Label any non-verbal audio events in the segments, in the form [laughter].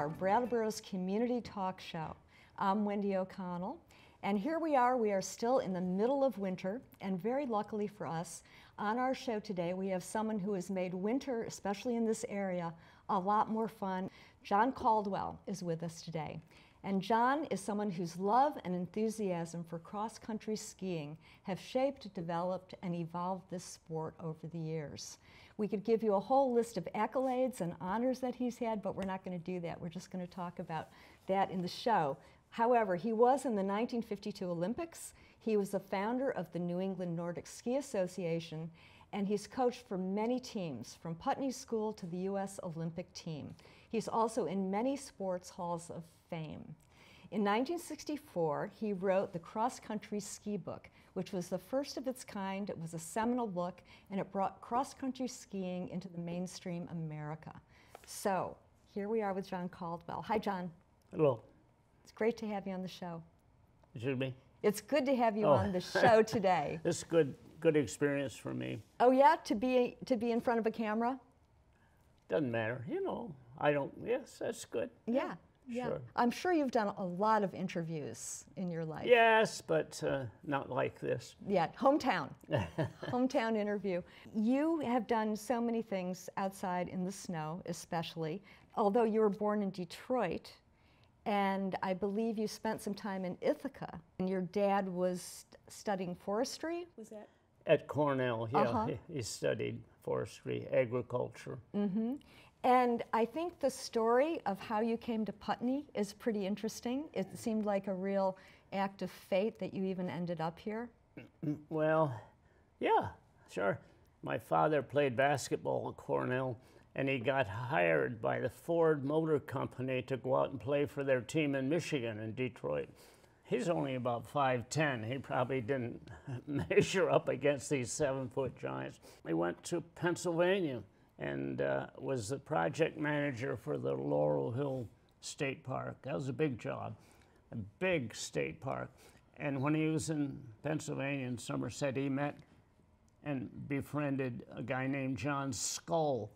Are, Brattleboro's community talk show. I'm Wendy O'Connell, and here we are. We are still in the middle of winter, and very luckily for us, on our show today, we have someone who has made winter, especially in this area, a lot more fun. John Caldwell is with us today. And John is someone whose love and enthusiasm for cross country skiing have shaped, developed, and evolved this sport over the years. We could give you a whole list of accolades and honors that he's had, but we're not going to do that. We're just going to talk about that in the show. However, he was in the 1952 Olympics. He was the founder of the New England Nordic Ski Association, and he's coached for many teams, from Putney School to the U.S. Olympic team. He's also in many sports halls of fame. In 1964, he wrote the Cross Country Ski Book, which was the first of its kind. It was a seminal book, and it brought cross country skiing into the mainstream America. So, here we are with John Caldwell. Hi, John. Hello. It's great to have you on the show. It should be. It's good to have you Oh. on the show [laughs] today. This is good, good experience for me. Oh yeah, to be to be in front of a camera. Doesn't matter, you know. I don't. Yes, that's good. Yeah, yeah. Sure. I'm sure you've done a lot of interviews in your life. Yes, but uh, not like this. Yeah, hometown. [laughs] hometown interview. You have done so many things outside in the snow, especially. Although you were born in Detroit, and I believe you spent some time in Ithaca, and your dad was st- studying forestry. Was that? At Cornell, yeah, Uh-huh. he, he studied forestry, agriculture. And I think the story of how you came to Putney is pretty interesting. It seemed like a real act of fate that you even ended up here. Well, yeah, sure. My father played basketball at Cornell, and he got hired by the Ford Motor Company to go out and play for their team in Michigan, in Detroit. He's only about 5'10. He probably didn't [laughs] measure up against these seven foot giants. He went to Pennsylvania and uh, was the project manager for the Laurel Hill State Park. That was a big job, a big state park. And when he was in Pennsylvania in Somerset, he met and befriended a guy named John Skull.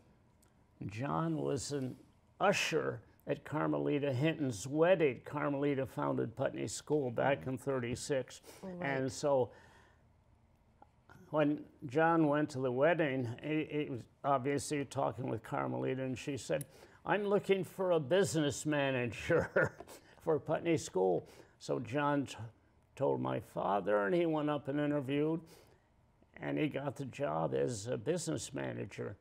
John was an usher at Carmelita Hinton's wedding. Carmelita founded Putney School back in 36. And so when John went to the wedding, he, he was obviously talking with Carmelita, and she said, I'm looking for a business manager [laughs] for Putney School. So John told my father, and he went up and interviewed, and he got the job as a business manager.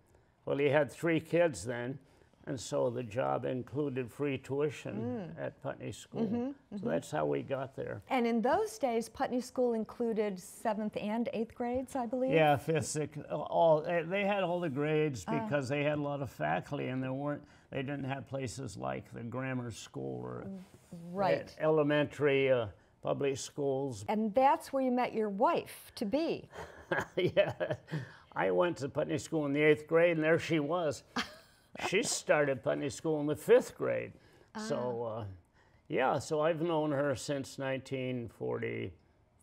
Well, he had three kids then, and so the job included free tuition mm. at Putney School. Mm-hmm, so mm-hmm. that's how we got there. And in those days, Putney School included seventh and eighth grades, I believe. Yeah, fifth, sixth, all they- they had all the grades uh. because they had a lot of faculty, and there weren't. They didn't have places like the grammar school or mm, eh, Right. uh, elementary uh, public schools. And that's where you met your wife to be. [laughs] yeah, I went to Putney School in the eighth grade, and there she was. [laughs] she started Putney School in the fifth grade. So, uh, yeah, so I've known her since 1940,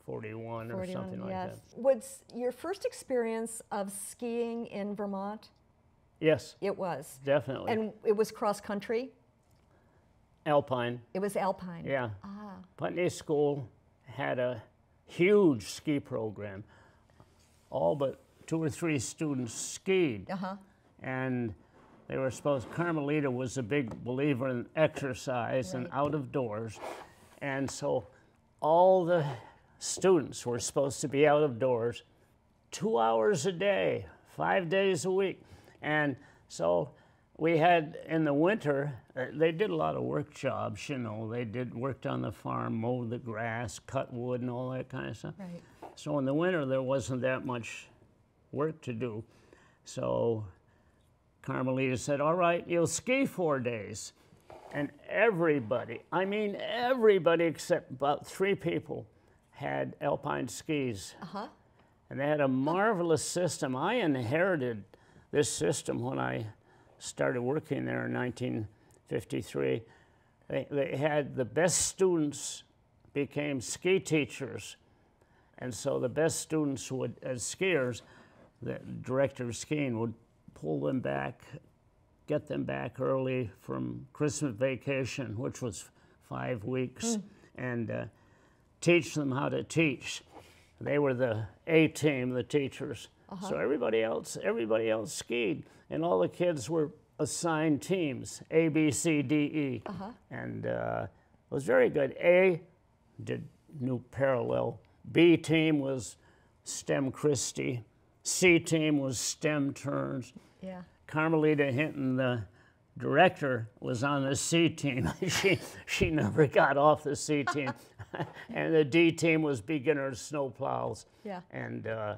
41 or something like yes. that. Was your first experience of skiing in Vermont? Yes, It was. definitely. And it was cross country? Alpine. It was alpine. Yeah. Ah. Putney School had a huge ski program. All but two or three students skied. Uh-huh. And they were supposed, Carmelita was a big believer in exercise and out of doors. And so all the students were supposed to be out of doors two hours a day, five days a week. And so we had in the winter, uh, they did a lot of work jobs, you know. They did worked on the farm, mowed the grass, cut wood, and all that kind of stuff. Right. So in the winter, there wasn't that much work to do. So Carmelita said, All right, you'll ski four days. And everybody, I mean, everybody except about three people had alpine skis. Uh-huh. And they had a marvelous system. I inherited this system when I started working there in 1953. They, they had the best students became ski teachers. And so the best students would, as skiers, the director of skiing would pull them back, get them back early from Christmas vacation, which was five weeks, and uh, teach them how to teach. They were the A team, the teachers. So everybody else, everybody else skied, and all the kids were assigned teams A, B, C, D, E, and uh, it was very good. A did new parallel. B team was STEM Christie. C team was STEM turns. Yeah. Carmelita Hinton, the director, was on the C team. [laughs] she she never got off the C team, [laughs] [laughs] and the D team was beginners snowplows. Yeah. And uh,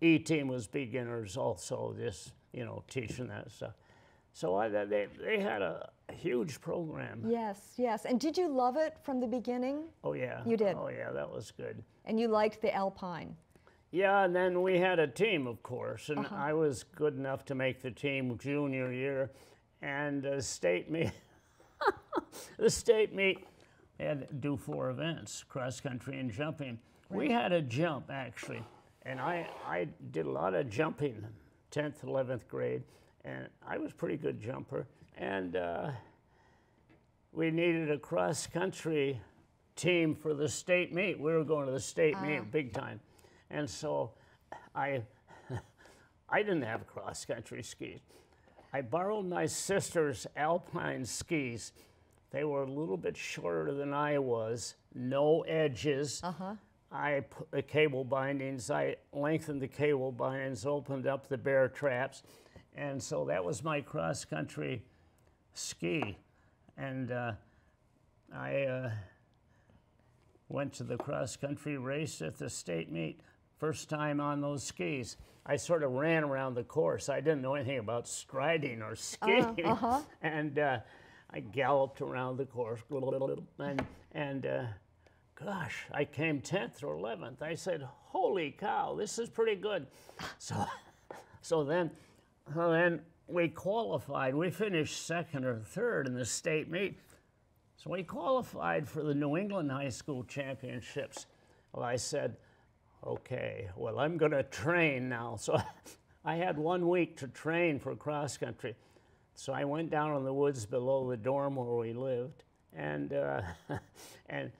E team was beginners also. Just you know teaching that stuff. So I, they they had a huge program. Yes, yes. And did you love it from the beginning? Oh yeah. You did? Oh yeah, that was good. And you liked the Alpine? Yeah, and then we had a team, of course, and I was good enough to make the team junior year, and uh, state meet. the state meet [laughs] had to do four events: cross country and jumping. We had a jump actually, and I I did a lot of jumping, tenth, eleventh grade, and I was a pretty good jumper, and. Uh, we needed a cross country team for the state meet. We were going to the state meet big time. And so I [laughs] I didn't have cross country skis. I borrowed my sister's alpine skis. They were a little bit shorter than I was, no edges. Uh-huh. I put the cable bindings, I lengthened the cable bindings, opened up the bear traps, and so that was my cross country ski. And uh, I uh, went to the cross country race at the state meet, first time on those skis. I sort of ran around the course. I didn't know anything about striding or skiing. [laughs] And uh, I galloped around the course. And, and uh, gosh, I came 10th or 11th. I said, holy cow, this is pretty good. [laughs] So, so then, then we qualified. We finished second or third in the state meet. So we qualified for the New England High School Championships. Well, I said, okay, well, I'm going to train now. [laughs] So I had one week to train for cross country. So I went down in the woods below the dorm where we lived and, uh, [laughs] and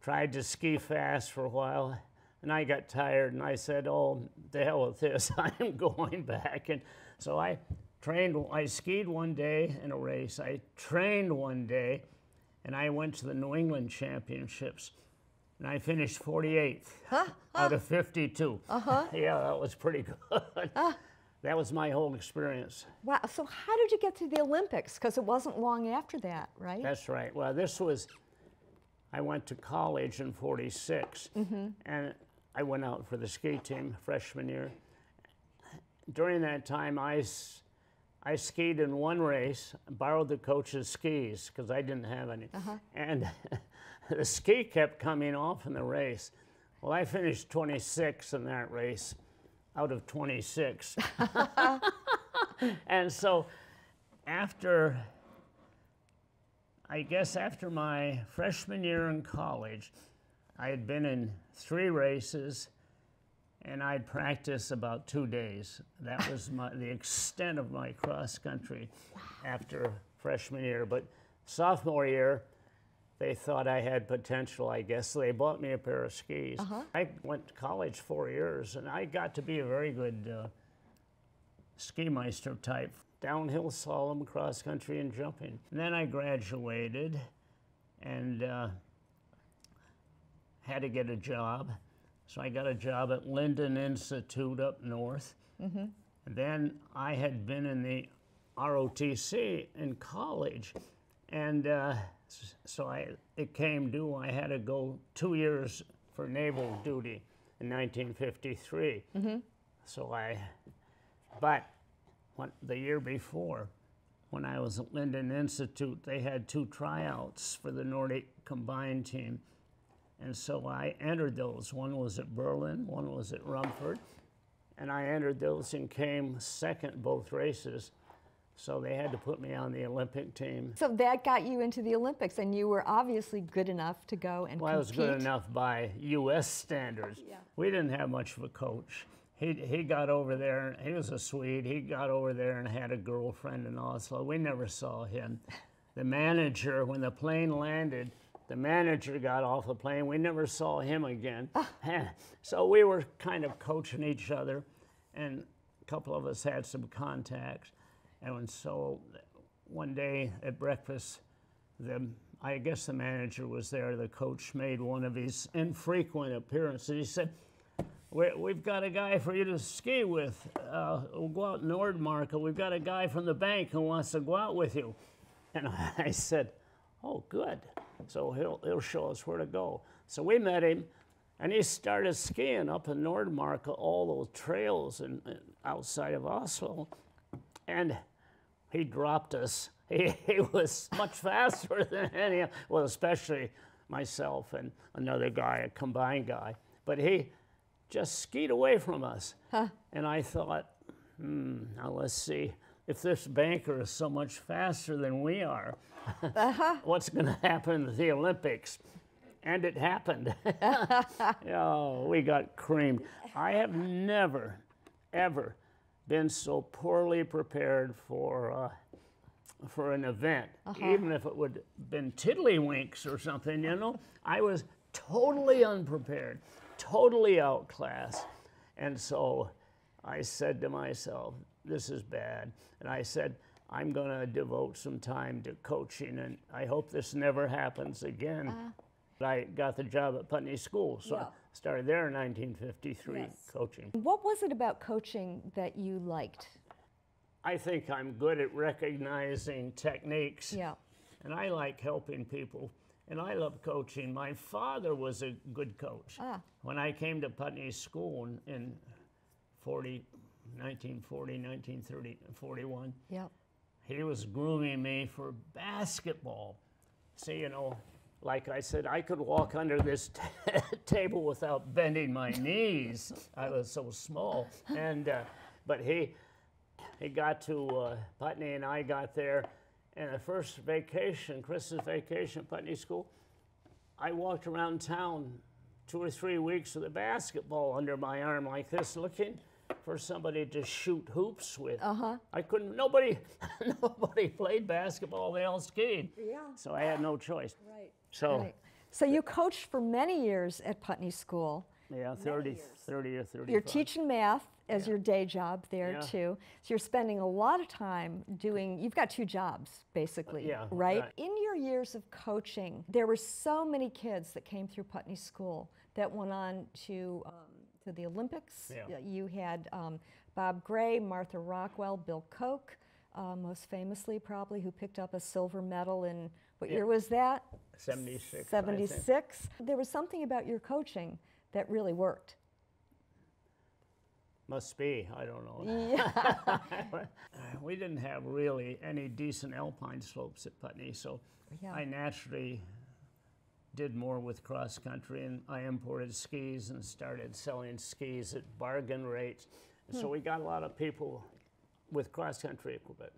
tried to ski fast for a while. And I got tired and I said, oh, the hell with this, [laughs] I'm going back. And so I trained, I skied one day in a race. I trained one day and I went to the New England Championships. And I finished 48th out of 52. Uh-huh. [laughs] yeah, that was pretty good. Uh. That was my whole experience. Wow. So how did you get to the Olympics? Because it wasn't long after that, right? That's right. Well, this was, I went to college in 46, and I went out for the ski team freshman year. During that time, I, I skied in one race, borrowed the coach's skis because I didn't have any. And [laughs] [laughs] the ski kept coming off in the race. Well, I finished 26 in that race out of 26. [laughs] and so after I guess after my freshman year in college, I had been in three races and I'd practice about two days. That was my, the extent of my cross country after freshman year. But sophomore year, they thought I had potential, I guess. So they bought me a pair of skis. I went to college four years and I got to be a very good uh, ski meister type, downhill slalom, cross country, and jumping. And then I graduated and uh, had to get a job. So I got a job at Lyndon Institute up north. And then I had been in the ROTC in college. And uh, so I, it came due, I had to go two years for naval duty in 1953. Mm-hmm. So I, but when, the year before, when I was at Lyndon Institute, they had two tryouts for the Nordic combined team. And so I entered those. One was at Berlin, one was at Rumford. And I entered those and came second both races. So they had to put me on the Olympic team. So that got you into the Olympics, and you were obviously good enough to go and Well, I was good enough by U.S. standards. Yeah. We didn't have much of a coach. he, he got over there, he was a Swede. He got over there and had a girlfriend in Oslo. We never saw him. The manager, when the plane landed, the manager got off the plane. We never saw him again. Ah. [laughs] so we were kind of coaching each other, and a couple of us had some contacts. And so one day at breakfast, the I guess the manager was there. The coach made one of his infrequent appearances. He said, we, have got a guy for you to ski with. Uh, we'll go out Nordmarka. We've got a guy from the bank who wants to go out with you. And [laughs] I said, Oh, good. So he'll, he'll show us where to go. So we met him, and he started skiing up in Nordmarka, all those trails in, in, outside of Oslo. And he dropped us. [laughs] He, he was much [laughs] faster than any, well, especially myself and another guy, a combined guy. But he, just skied away from us. Huh. And I thought, hmm, now let's see. If this banker is so much faster than we are, [laughs] uh-huh. what's going to happen at the Olympics? And it happened. oh, we got creamed. I have never, ever been so poorly prepared for, uh, for an event, uh-huh. even if it would have been tiddlywinks or something, you know. I was totally unprepared totally outclassed. And so I said to myself, this is bad. And I said, I'm going to devote some time to coaching, and I hope this never happens again. Uh, I got the job at Putney School, so yeah. Started there in 1953 yes. coaching. What was it about coaching that you liked? I think I'm good at recognizing techniques. Yeah. And I like helping people and I love coaching. My father was a good coach. Ah. When I came to Putney School in, in 40, 1940, 1930, 41, yep. he was grooming me for basketball. See, you know, like I said, I could walk under this [laughs] table without bending my knees. I was so small. And, uh, but he, he got to uh, Putney and I got there and the first vacation, Christmas vacation at Putney School, I walked around town two or three weeks with a basketball under my arm like this, looking for somebody to shoot hoops with. Uh-huh. I couldn't. Nobody, [laughs] nobody played basketball. They all skied. Yeah. So I had no choice. Right. So. Right. So you coached for many years at Putney School. Yeah, 30, 30 or 30. You're teaching math as yeah. your day job there yeah. too. So you're spending a lot of time doing, you've got two jobs basically, yeah, right? right? In your years of coaching, there were so many kids that came through Putney School that went on to, um, to the Olympics. Yeah. You had um, Bob Gray, Martha Rockwell, Bill Koch, uh, most famously probably, who picked up a silver medal in, what year was that? 76. 76. There was something about your coaching that really worked. Must be, I don't know. Yeah. [laughs] [laughs] we didn't have really any decent alpine slopes at Putney, so yeah. I naturally did more with cross country and I imported skis and started selling skis at bargain rates. Hmm. So we got a lot of people with cross country equipment.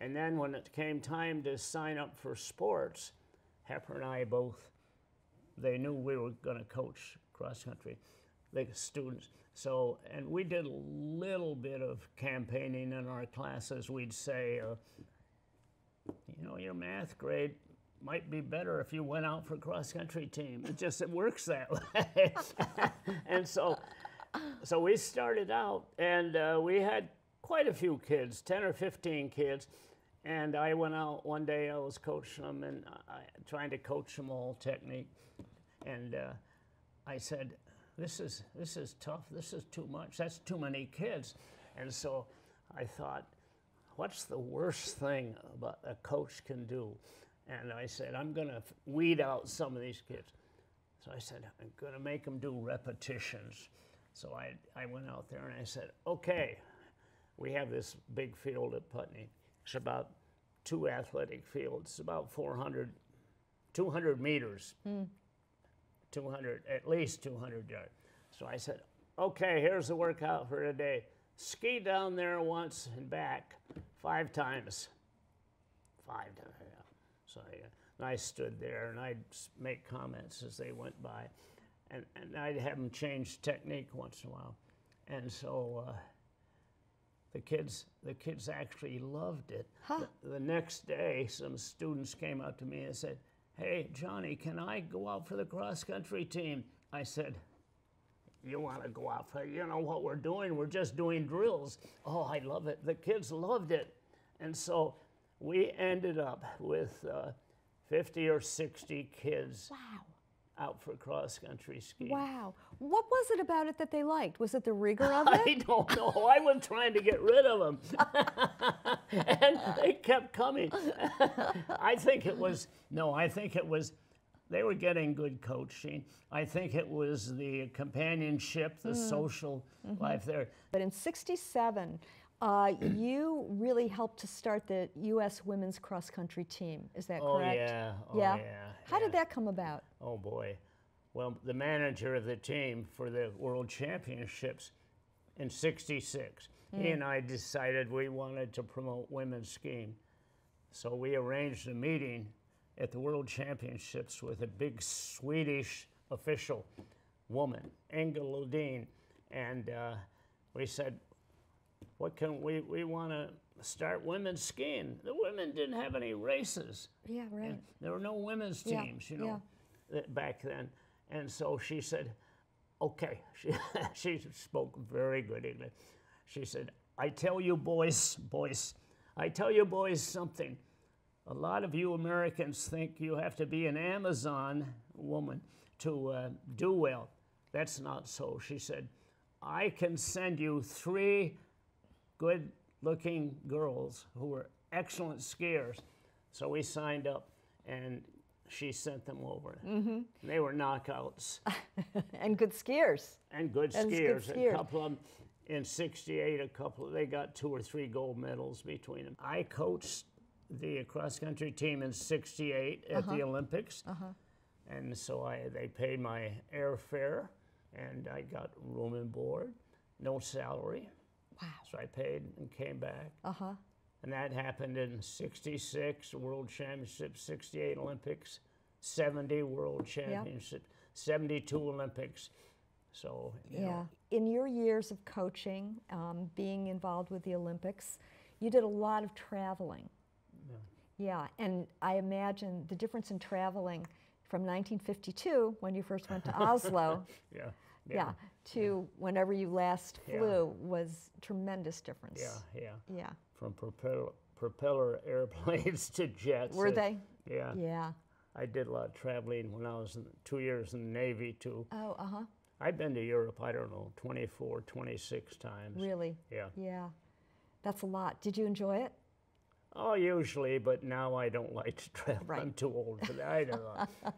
And then when it came time to sign up for sports, Hepper and I both, they knew we were going to coach cross country, the students. So, and we did a little bit of campaigning in our classes. We'd say, uh, you know, your math grade might be better if you went out for cross country team. It just it works that [laughs] way. and so, so we started out, and uh, we had quite a few kids, ten or fifteen kids. And I went out one day. I was coaching them and uh, trying to coach them all technique. And uh, I said, this is this is tough. This is too much. That's too many kids. And so I thought, what's the worst thing about a coach can do? And I said, I'm going to weed out some of these kids. So I said, I'm going to make them do repetitions. So I, I went out there and I said, okay, we have this big field at Putney. It's about two athletic fields, it's about 400, 200 meters. Mm. 200, at least 200 yards. So I said, okay, here's the workout for today. Ski down there once and back five times. Five times, So yeah. I stood there and I'd make comments as they went by. And, and I'd have them change technique once in a while. and so uh, the kids the kids actually loved it. Huh. The, the next day, some students came up to me and said, "Hey, Johnny, can I go out for the cross country team?" I said, you want to go out for you know what we're doing we're just doing drills oh i love it the kids loved it and so we ended up with uh, 50 or 60 kids Wow. out for cross country skiing Wow. What was it about it that they liked? Was it the rigor [laughs] of it? I don't know. I was trying to get rid of them. [laughs] and they kept coming. [laughs] I think it was, no, I think it was, they were getting good coaching. I think it was the companionship, the social life there. But in 67, uh, [clears throat] you really helped to start the U.S. women's cross country team. Is that Oh, correct? yeah. Oh, yeah. yeah. How yeah. did that come about? Oh boy. Well, the manager of the team for the World Championships in 66, he and I decided we wanted to promote women's skiing. So we arranged a meeting at the World Championships with a big Swedish official woman, Inga Lodin. And uh, we said, what can we, we want to start women's skiing. The women didn't have any races. Yeah, right. And there were no women's Yeah, teams, you know, th- back then. And so she said, okay. [laughs] She, she spoke very good English. She said, I tell you boys, boys, I tell you boys something. A lot of you Americans think you have to be an Amazon woman to uh, do well. That's not so. She said, I can send you three good looking girls who were excellent skiers. So we signed up and she sent them over. Mm-hmm. They were knockouts [laughs] and good skiers. and good And good skiers. skiers. A couple of them in 68, a couple, they got two or three gold medals between them. I coached the cross country team in 68 at Uh-huh. the Olympics. And so I, they paid my airfare and I got room and board, no salary. Wow. So I paid and came back. Uh huh. And that happened in 66, World Championship, 68 Olympics, 70 World Championship, 72 Olympics. So, Yeah. know, In your years of coaching, um, being involved with the Olympics, you did a lot of traveling. Yeah. Yeah, and I imagine the difference in traveling from 1952, when you first went to [laughs] Oslo, yeah, yeah, to whenever you last flew was tremendous difference. yeah, yeah. Yeah. From propeller, propeller [laughs] airplanes to jets. Were they? Yeah. Yeah. I did a lot of traveling when I was in, two years in the Navy, too. Oh, uh huh. I've been to Europe, I don't know, 24, 26 times. Really? Yeah. Yeah. That's a lot. Did you enjoy it? Oh, usually, but now I don't like to [laughs] travel. Right. I'm too old for that. I don't know.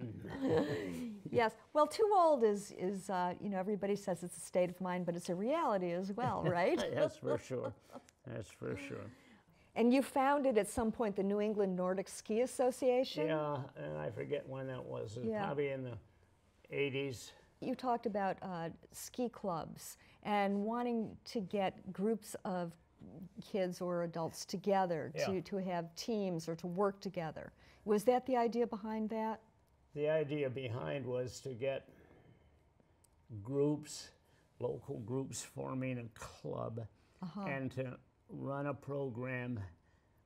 [laughs] Yes. Well, too old is is uh, you know everybody says it's a state of mind, but it's a reality as well, [laughs] right? That's for sure. That's for sure. and you founded at some point the New England Nordic Ski Association. Yeah, and I forget when that was. It was Yeah. probably in the 80s. You talked about uh, ski clubs and wanting to get groups of kids or adults together Yeah. to, to have teams or to work together. Was that the idea behind that? The idea behind was to get groups, local groups forming a club, uh-huh. and to run a program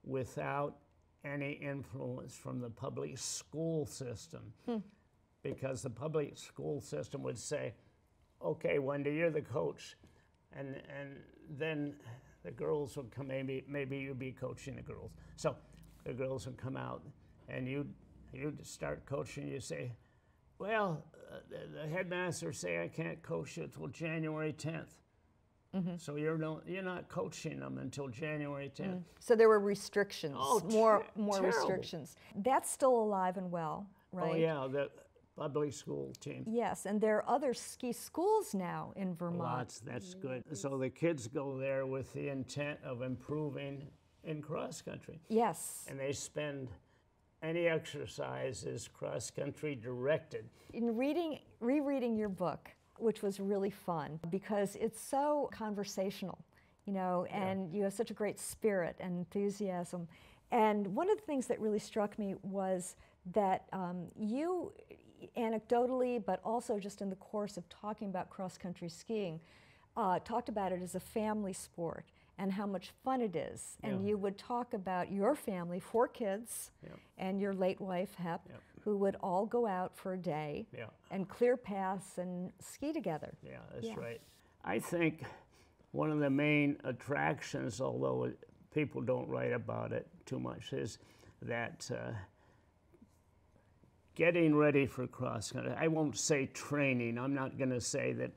without any influence from the public school system. Hmm. Because the public school system would say, okay, Wendy, you're the coach. And, and then the girls would come, maybe, maybe you'd be coaching the girls. So the girls would come out and you'd, you'd start coaching. You say, well, uh, the, the headmaster say I can't coach you until January 10th. So you're, no, you're not coaching them until January 10th. So there were restrictions, Oh, more more terrible. restrictions. That's still alive and well, right? Oh, yeah, the public school team. Yes, and there are other ski schools now in Vermont. Lots, that's good. So the kids go there with the intent of improving in cross country. Yes. And they spend any exercise is cross country directed. In reading, rereading your book, which was really fun because it's so conversational, you know, and you have such a great spirit and enthusiasm. And one of the things that really struck me was that um, you, anecdotally, but also just in the course of talking about cross country skiing, uh, talked about it as a family sport and how much fun it is. And Yeah. you would talk about your family, four kids, Yep. and your late wife, Hep, Yep. who would all go out for a day Yeah. and clear paths and ski together. Yeah, that's Yeah. right. I think one of the main attractions, although it, people don't write about it too much, is that uh, getting ready for cross country. I won't say training. I'm not going to say that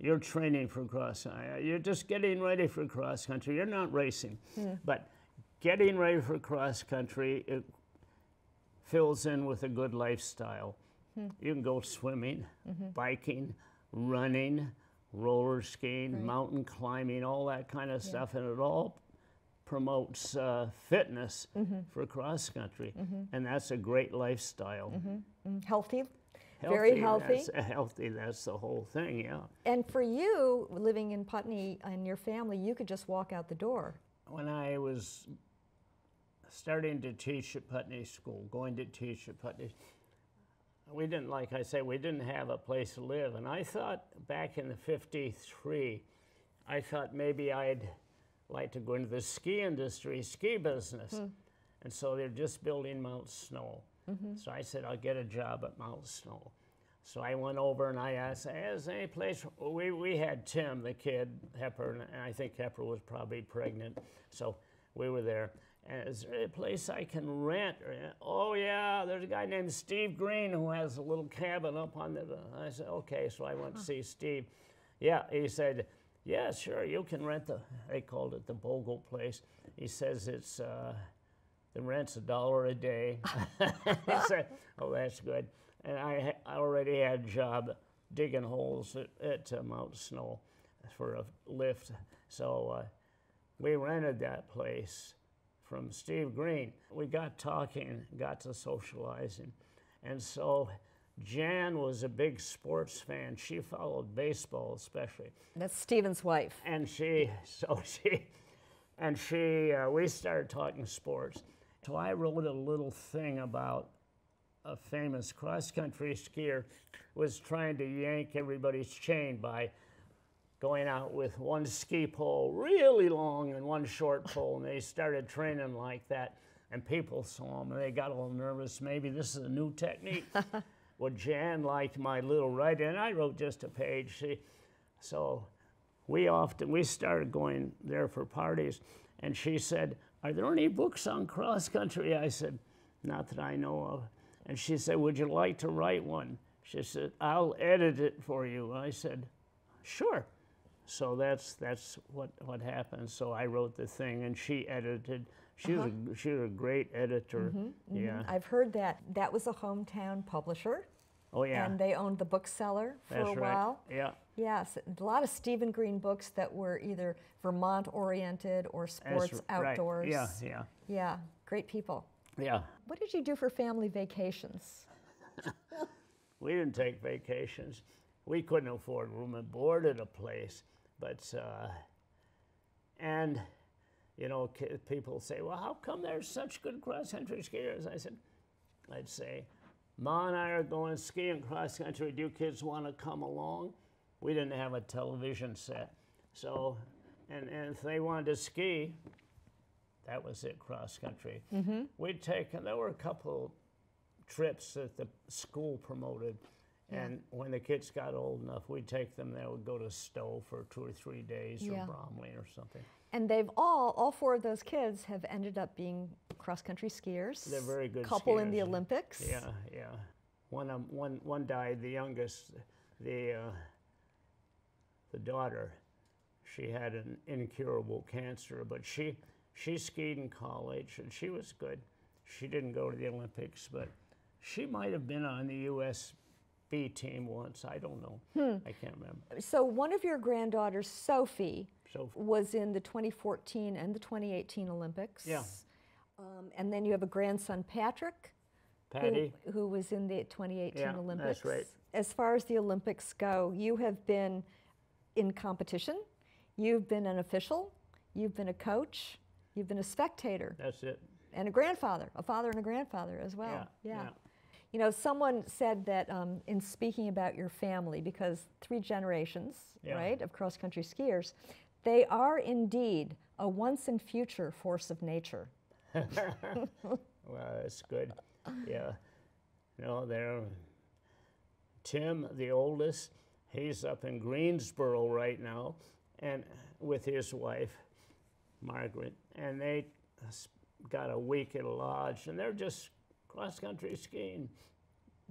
you're training for cross. Uh, you're just getting ready for cross country. You're not racing. Hmm. But getting ready for cross country it fills in with a good lifestyle. Hmm. You can go swimming, mm-hmm. biking, running, roller skiing, Right. mountain climbing, all that kind of stuff, and it all promotes uh, fitness mm-hmm. for cross country, mm-hmm. and that's a great lifestyle. Mm, Healthy, very healthy. [laughs] Healthy. That's the whole thing. Yeah. And for you, living in Putney and your family, you could just walk out the door. When I was starting to teach at Putney School, going to teach at Putney, we didn't, like I say, we didn't have a place to live. And I thought back in the 53, I thought maybe I'd like to go into the ski industry, ski business. Hmm. And so they're just building Mount Snow. So I said, I'll get a job at Mount Snow. So I went over and I asked, is there any place? We, we had Tim, the kid, Hepper, and I think Hepper was probably pregnant. So we were there. And is there a place I can rent? Oh, yeah, there's a guy named Steve Greene who has a little cabin up on the. I said, okay. So I went to see Steve. Yeah, he said, yeah, sure, you can rent the, they called it the Bogle place. He says it's, uh, the rent's a dollar a day. [laughs] I said, oh, that's good. And I, I already had a job digging holes at, at uh, Mount Snow for a lift. So uh, we rented that place from Steve Greene. We got talking, got to socializing. And so Jan was a big sports fan. She followed baseball especially That's Steven's wife. and she [laughs] so she and she uh, we started talking sports so i wrote a little thing about a famous cross country skier was trying to yank everybody's chain by going out with one ski pole really long and one short pole and they started training like that. And people saw them and they got a little nervous. Maybe this is a new technique. [laughs] Well jan liked my little writing, and i wrote just a page. She, so we often we started going there for parties and she said are there any books on cross country i said not that i know of. And she said would you like to write one? She said i'll edit it for you. I said sure. So that's that's what what happened. So i wrote the thing and she edited. She was a, uh-huh. she was a great editor. Mm-hmm, mm-hmm. Yeah. I've heard that. That was a hometown publisher, oh yeah. And they owned the bookseller for that's a right. while. yeah Yes, a lot of Stephen Greene books that were either Vermont oriented or that's sports r- right. outdoors. yeah yeah Yeah, great people. yeah What did you do for family vacations? [laughs] We didn't take vacations. We couldn't afford room and board at a place. But, uh, and, you know, people say, well, how come there's such good cross country skiers? I said, I'd say, Ma and I are going skiing cross country. Do you kids want to come along? We didn't have a television set. So, and, and if they wanted to ski, that was it, cross country. We'd taken, there were a couple trips that the school promoted. And when the kids got old enough, we'd take them there. We'd go to Stowe for two or three days Yeah. or Bromley or something. And they've all, all four of those kids have ended up being cross country skiers. They're very good Couple in the. Olympics. Yeah, yeah. One, um, one, one died, the youngest, the, uh, the daughter. She had an incurable cancer, but she, she skied in college and she was good. She didn't go to the Olympics, but she might have been on the U.S. B team once. I don't know. Hmm. I can't remember. So one of your granddaughters, Sophie, So was in the 2014 and the 2018 Olympics. Yeah. Um, and then you have a grandson, Patrick, who- Patty, who, was in the 2018 Yeah, that's Olympics. right. As far as the Olympics go, you have been in competition, you've been an official, you've been a coach, you've been a spectator, that's it. and a grandfather, a father and a grandfather as well. Yeah, yeah. You know, someone said that um, in speaking about your family, because three generations, Yeah. right, of cross country skiers, they are indeed a once and future force of nature. [laughs] [laughs] Well, that's good. Yeah. No, they're Tim, the oldest, he's up in Greensboro right now, and with his wife, Margaret, and they got a week at a lodge, and they're just cross country skiing.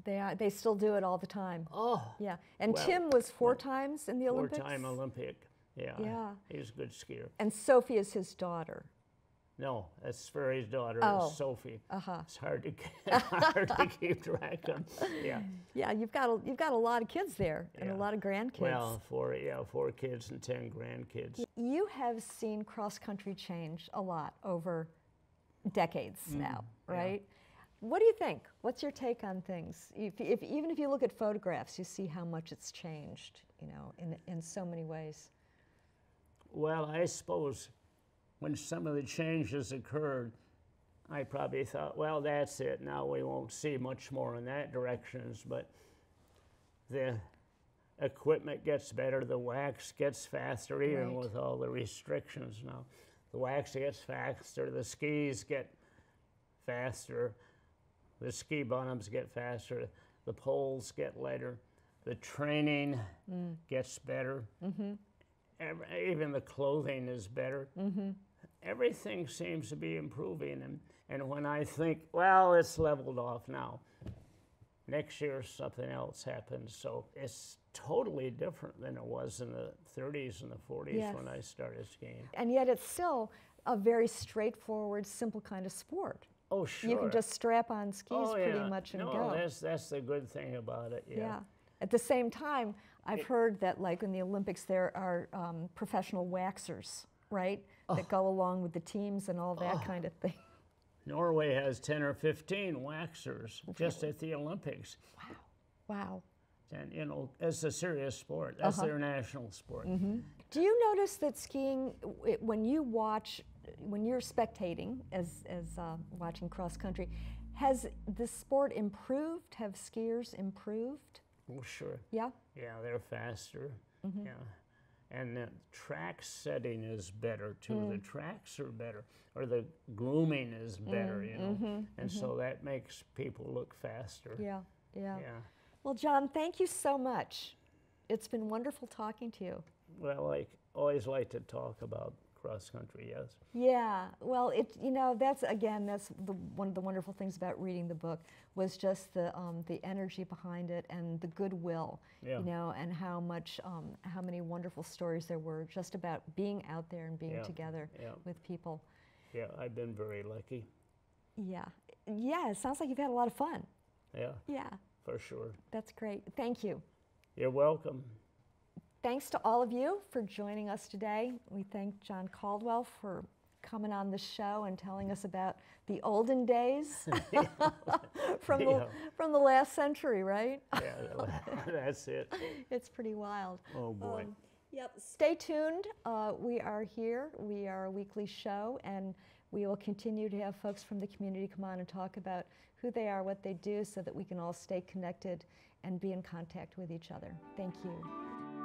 They, are, they still do it all the time. Oh, Yeah. And Well, Tim was four times in the Olympics. four-time Olympic. Yeah. Yeah. He's a good skier. And Sophie is his daughter. No, that's Ferry's daughter, Oh. Sophie. Uh huh. It's hard to [laughs] hard to keep track of. Yeah. Yeah, you've got a, you've got a lot of kids there and a lot of grandkids. Well, four yeah, four kids and ten grandkids. You have seen cross country change a lot over decades now, Mm, yeah. right? What do you think? What's your take on things? If, if, even if you look at photographs, you see how much it's changed, you know, in, in so many ways. Well, I suppose when some of the changes occurred, I probably thought, well, that's it. Now we won't see much more in that direction. But the equipment gets better, the wax gets faster, even Right. with all the restrictions now. The wax gets faster, the skis get faster, the ski bottoms get faster, the poles get lighter, the training mm. gets better. Mm-hmm. Ev- even the clothing is better. Mm-hmm. Everything seems to be improving, and, and when I think, well, it's leveled off now, next year something else happens. So it's totally different than it was in the 30s and the 40s Yes. when I started skiing. And yet it's still a very straightforward, simple kind of sport. Oh, sure. You can just strap on skis oh, pretty yeah. much and no, go. that's that's the good thing about it. Yeah. Yeah. At the same time, I've heard that, like in the Olympics, there are um, professional waxers, right? Oh. That go along with the teams and all that kind of thing. Norway has 10 or 15 waxers just at the Olympics. Wow. Wow. And, you know, it's a serious sport. That's Uh-huh. their national sport. Mm-hmm. Do you notice that skiing, when you watch, when you're spectating as, as uh, watching cross country, has the sport improved? Have skiers improved? Well, sure. Yeah. Yeah, they're faster. Mm-hmm. Yeah. And the track setting is better too. Mm. The tracks are better, or the grooming is better, you know. and so that makes people look faster. Mm-hmm. Yeah. Yeah. Yeah. Well, John, thank you so much. It's been wonderful talking to you. Well, I always like to talk about cross country, yes. Yeah, well, it you know that's again that's the one of the wonderful things about reading the book was just the um, the energy behind it and the goodwill, Yeah. you know, and how much um, how many wonderful stories there were just about being out there and being Yeah, together yeah. with people. Yeah, I've been very lucky. Yeah, yeah. It sounds like you've had a lot of fun. Yeah, Yeah, for sure. that's great. Thank you. You're welcome. Thanks to all of you for joining us today. We thank John Caldwell for coming on the show and telling us about the olden days [laughs] [laughs] from, the, from the last century, right? Yeah, [laughs] that's it. It's pretty wild. Oh boy. Um, yep. Stay tuned. Uh, we are here. We are a weekly show, and we will continue to have folks from the community come on and talk about who they are, what they do, so that we can all stay connected and be in contact with each other. Thank you.